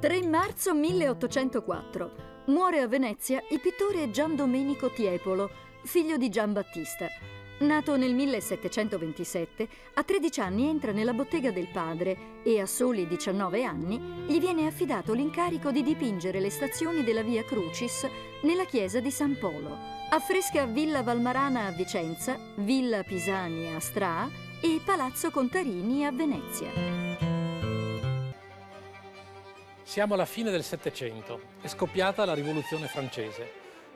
3 marzo 1804. Muore a Venezia il pittore Gian Domenico Tiepolo, figlio di Gian Battista. Nato nel 1727, a 13 anni entra nella bottega del padre e a soli 19 anni gli viene affidato l'incarico di dipingere le stazioni della Via Crucis nella chiesa di San Polo. Affresca Villa Valmarana a Vicenza, Villa Pisani a Stra e Palazzo Contarini a Venezia. Siamo alla fine del Settecento, è scoppiata la rivoluzione francese.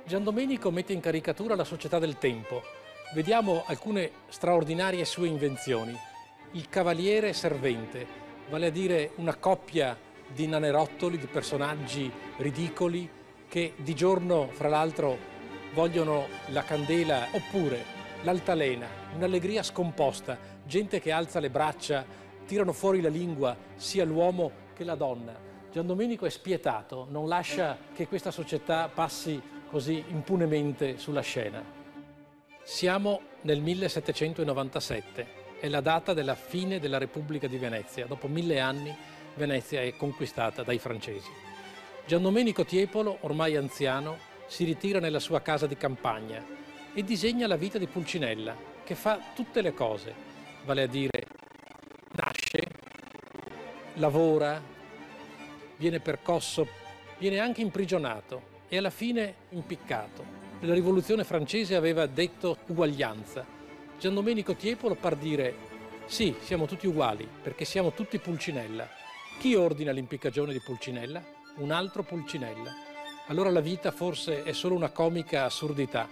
Gian Domenico mette in caricatura la società del tempo, vediamo alcune straordinarie sue invenzioni. Il cavaliere servente, vale a dire una coppia di nanerottoli, di personaggi ridicoli che di giorno, fra l'altro, vogliono la candela, oppure l'altalena, un'allegria scomposta, gente che alza le braccia, tirano fuori la lingua, sia l'uomo che la donna. Gian Domenico è spietato, non lascia che questa società passi così impunemente sulla scena. Siamo nel 1797, è la data della fine della Repubblica di Venezia. Dopo mille anni Venezia è conquistata dai francesi. Gian Domenico Tiepolo, ormai anziano, si ritira nella sua casa di campagna e disegna la vita di Pulcinella, che fa tutte le cose, vale a dire nasce, lavora, viene percosso, viene anche imprigionato e alla fine impiccato la rivoluzione francese aveva detto uguaglianza. Gian Domenico Tiepolo par dire sì, siamo tutti uguali perché siamo tutti Pulcinella. Chi ordina l'impiccagione di Pulcinella? Un altro Pulcinella. Allora la vita forse è solo una comica assurdità.